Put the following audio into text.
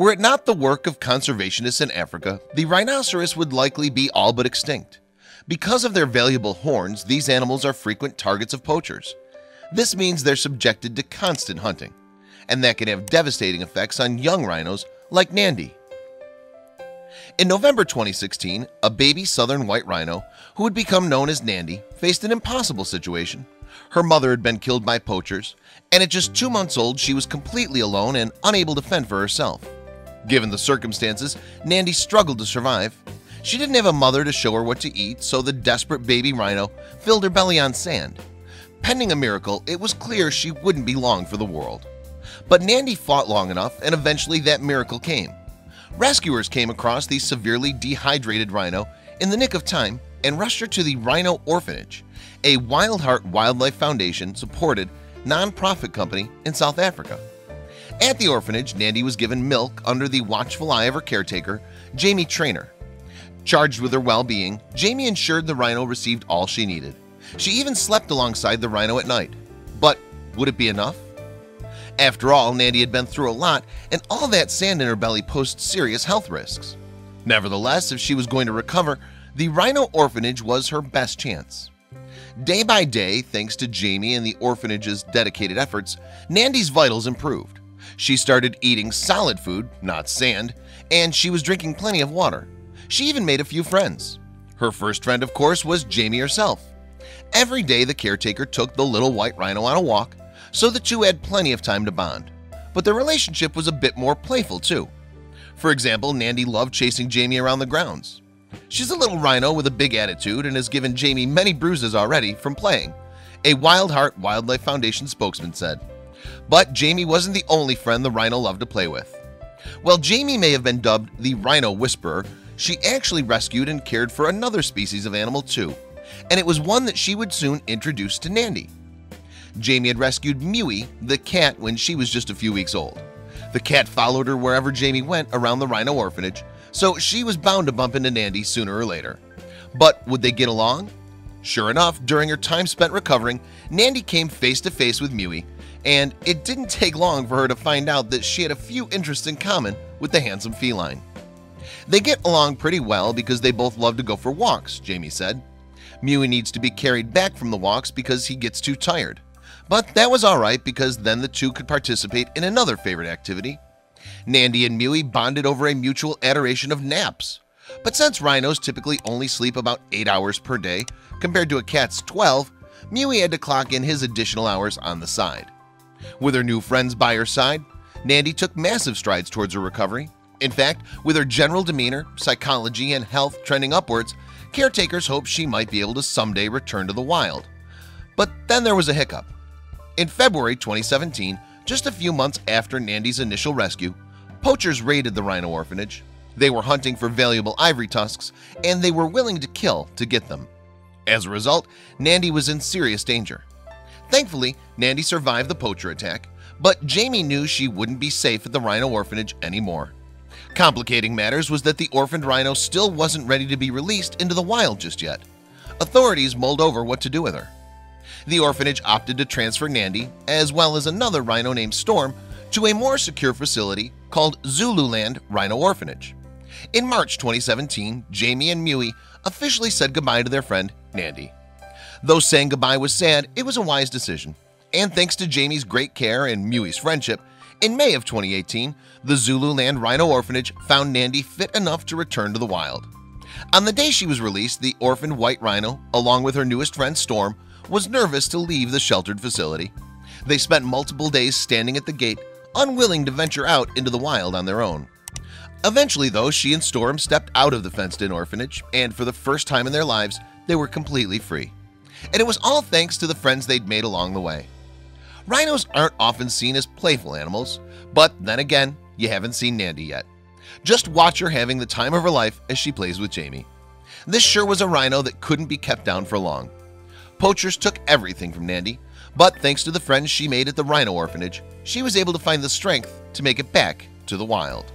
Were it not the work of conservationists in Africa, the rhinoceros would likely be all but extinct. Because of their valuable horns, these animals are frequent targets of poachers. This means they're subjected to constant hunting, and that can have devastating effects on young rhinos like Nandi. In November 2016, a baby southern white rhino, who would become known as Nandi, faced an impossible situation. Her mother had been killed by poachers, and at just two months old she was completely alone and unable to fend for herself. Given the circumstances, Nandi struggled to survive. She didn't have a mother to show her what to eat, so the desperate baby rhino filled her belly on sand. Pending a miracle, it was clear she wouldn't be long for the world. But Nandi fought long enough, and eventually that miracle came. Rescuers came across the severely dehydrated rhino in the nick of time and rushed her to the Rhino Orphanage, a Wild Heart Wildlife Foundation supported nonprofit company in South Africa. At the orphanage, Nandi was given milk under the watchful eye of her caretaker, Jamie Trainer. Charged with her well-being, Jamie ensured the rhino received all she needed. She even slept alongside the rhino at night. But would it be enough? After all, Nandi had been through a lot, and all that sand in her belly posed serious health risks. Nevertheless, if she was going to recover, the Rhino Orphanage was her best chance. Day by day, thanks to Jamie and the orphanage's dedicated efforts, Nandi's vitals improved. She started eating solid food, not sand, and she was drinking plenty of water. She even made a few friends. Her first friend, of course, was Jamie herself. Every day the caretaker took the little white rhino on a walk, so the two had plenty of time to bond. But their relationship was a bit more playful too. For example, Nandi loved chasing Jamie around the grounds. She's a little rhino with a big attitude and has given Jamie many bruises already from playing, a Wild Heart Wildlife Foundation spokesman said. But Jamie wasn't the only friend the rhino loved to play with. While Jamie may have been dubbed the Rhino Whisperer, she actually rescued and cared for another species of animal too, and it was one that she would soon introduce to Nandi. Jamie had rescued Mewy, the cat, when she was just a few weeks old. The cat followed her wherever Jamie went around the rhino orphanage, so she was bound to bump into Nandi sooner or later. But would they get along? Sure enough, during her time spent recovering, Nandi came face to face with Mewy and it didn't take long for her to find out that she had a few interests in common with the handsome feline. They get along pretty well because they both love to go for walks, Jamie said. Mewy needs to be carried back from the walks because he gets too tired. But that was alright because then the two could participate in another favorite activity. Nandi and Mewy bonded over a mutual adoration of naps. But since rhinos typically only sleep about 8 hours per day compared to a cat's 12, Mewy had to clock in his additional hours on the side. With her new friends by her side, Nandi took massive strides towards her recovery. In fact, with her general demeanor, psychology, and health trending upwards, caretakers hoped she might be able to someday return to the wild. But then there was a hiccup. In February 2017, just a few months after Nandi's initial rescue, poachers raided the rhino orphanage. They were hunting for valuable ivory tusks, and they were willing to kill to get them. As a result, Nandi was in serious danger. Thankfully, Nandi survived the poacher attack, but Jamie knew she wouldn't be safe at the rhino orphanage anymore. Complicating matters was that the orphaned rhino still wasn't ready to be released into the wild just yet. Authorities mulled over what to do with her. The orphanage opted to transfer Nandi, as well as another rhino named Storm, to a more secure facility called Zululand Rhino Orphanage. In March 2017, Jamie and Mewy officially said goodbye to their friend Nandi. Though saying goodbye was sad, it was a wise decision. And thanks to Jamie's great care and Mewy's friendship, in May of 2018, the Zululand Rhino Orphanage found Nandi fit enough to return to the wild. On the day she was released, the orphaned white rhino, along with her newest friend Storm, was nervous to leave the sheltered facility. They spent multiple days standing at the gate, unwilling to venture out into the wild on their own. Eventually, though, she and Storm stepped out of the fenced-in orphanage, and for the first time in their lives, they were completely free and it was all thanks to the friends they'd made along the way. Rhinos aren't often seen as playful animals, but then again, you haven't seen Nandi yet. Just watch her having the time of her life as she plays with Jamie. This sure was a rhino that couldn't be kept down for long. Poachers took everything from Nandi, but thanks to the friends she made at the rhino orphanage, she was able to find the strength to make it back to the wild.